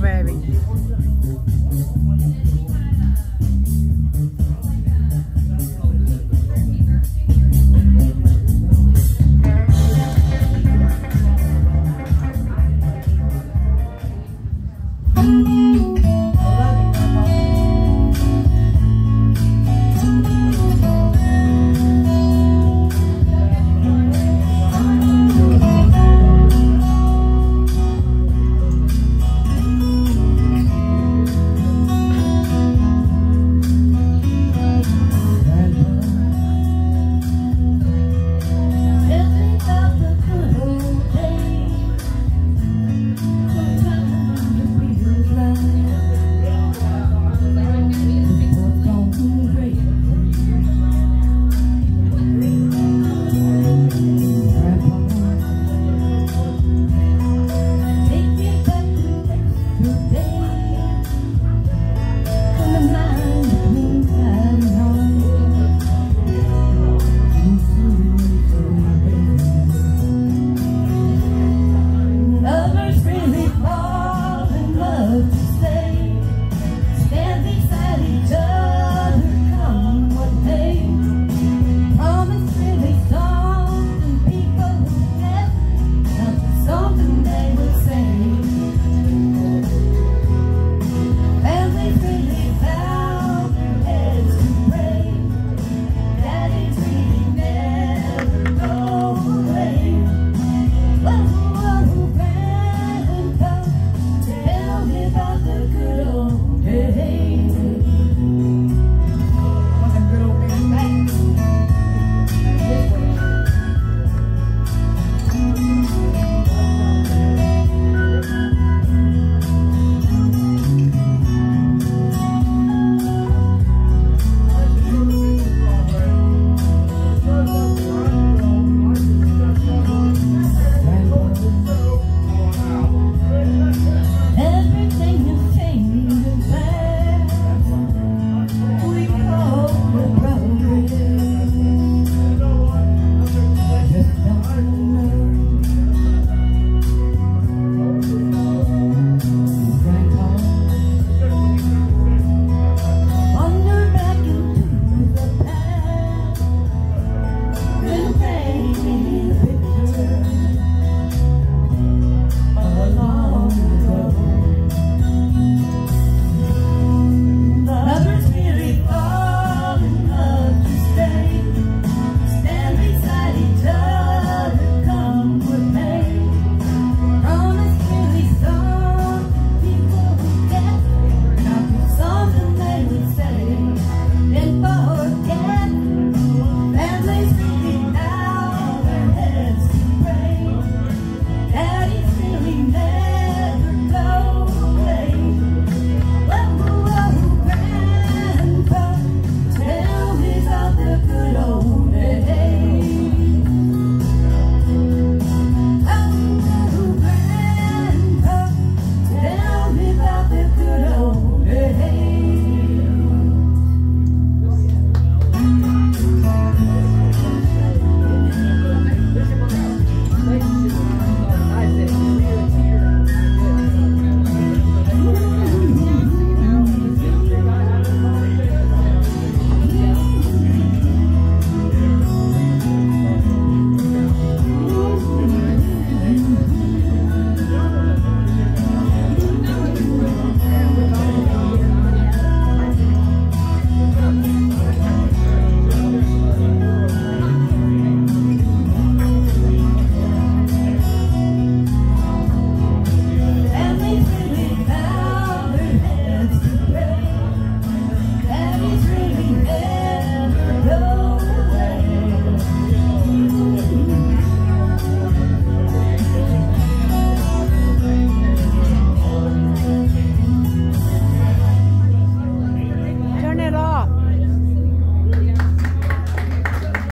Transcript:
baby.